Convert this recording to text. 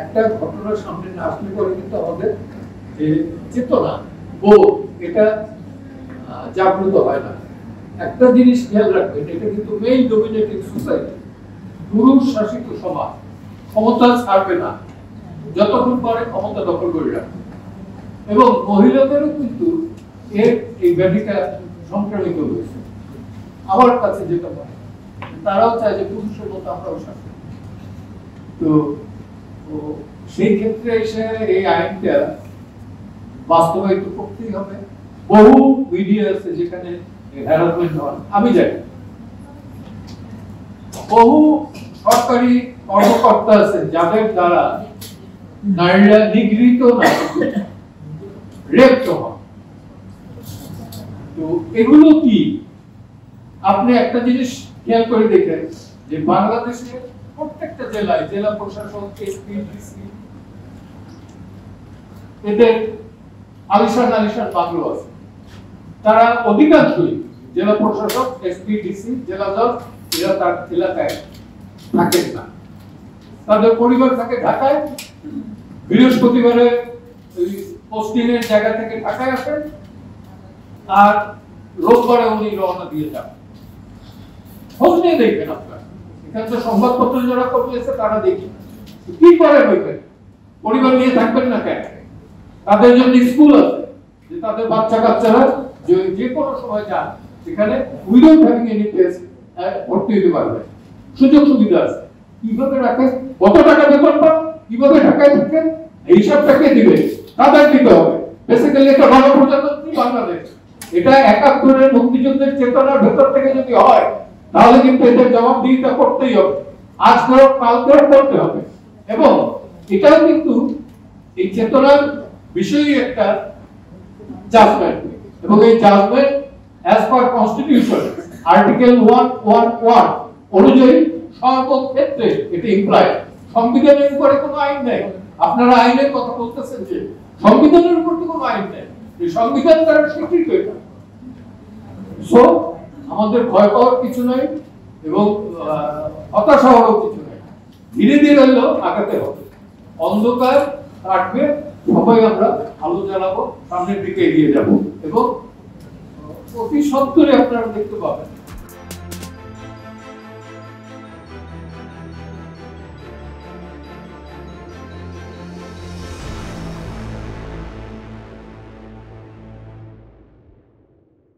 একটা ঘটনার সামনে না আসলে পরে কিন্তু আমাদের যে চেতনা বোধ এটা জাগ্রত হয় না। একটা জিনিস খেয়াল রাখবেন এটা কিন্তু মেইন ডোমিনেটিং সোসাইটি পুরুষ শাসিত সমাজ ক্ষমতা ছাড়বে না যতক্ষণ পারে ক্ষমতা দখল করে রাখবে। এবং মহিলাদেরও কিন্তু এর এই ব্যাধিটা সংক্রামিত হয়েছে। আমার কাছে যেটা হয়, তারাও চায় যে পুরুষের মতো আমরাও শাসন তো সেই ক্ষেত্রে এসে এই আইনটা বাস্তবায়িত করতেই হবে। বহু মিডিয়া আছে যেখানে হ্যারাসমেন্ট হয়। আমি জানি। বহু সরকারি কর্মকর্তা আছে যাদের দ্বারা নারীরা নিগৃহীত না রেপ্ট হয়। তো এগুলো কি? আপনি একটা জিনিস খেয়াল করে দেখেন যে বাংলাদেশের প্রত্যেকটা জেলায়, জেলা প্রশাসক এসপি, ডিসি। এদের আলিশান আলিশান বাংলো আছে। তারা অধিকাংশই জেলা প্রশাসক, এসপি, ডিসি, জেলা জজ, এরা তার এলাকায় থাকেন না। তাদের পরিবার থাকে ঢাকায়। বৃহস্পতিবারে এর জায়গা থেকে ঢাকায় আসেন। আর রোববারে উনি রওনা দিয়ে যান। খোঁজ নিয়ে দেখবেন আপনারা। সংবাদপত্র যারা করতেছে তারা দেখি। কি করে পরিবার নিয়ে থাকবেন না কেন? তাদের জন্য স্কুল আছে, যে তাদের বাচ্চা কাচ্চারা যে কোনো সময় যান, সেখানে উইদাউট হ্যাভিং এনি টেস্ট ভর্তি হতে পারবে। সুযোগ সুবিধা আছে। কীভাবে কত টাকা বেতন পান? কীভাবে ঢাকায় থাকেন? দিবে। তাদের দিতে হবে। বেসিক্যালি একটা ভালো প্রজাতন্ত্রী বাংলাদেশ। এটা একাত্তরের মুক্তিযুদ্ধের চেতনার ভেতর থেকে যদি হয় তাহলে কিন্তু এদের জবাবদিহিতা করতেই হবে। আজ হোক কালকেও করতে হবে। এবং এটাও কিন্তু এই চেতনার বিষয়ই একটা জাজমেন্ট এবং এই judgement as per constitution article one one one অনুযায়ী সর্বক্ষেত্রে এটি ইমপ্লয় সংবিধানের উপরে কোনো আইন নেই। আপনারা আইনের কথা বলতেছেন যে সংবিধানের উপর তো কোনো আইন নেই। সংবিধান দ্বারা স্বীকৃত এটা। সো আমাদের ভয় পাওয়ার কিছু নাই এবং হতাশা হওয়ারও কিছু নাই। ধীরে ধীরে হলেও আগাতে হবে। অন্ধকার কাটবে সবাই আমরা আলো জ্বালাবো, সামনের দিকে এগিয়ে যাব এবং অতি সত্তরে আপনারা দেখতে পাবেন।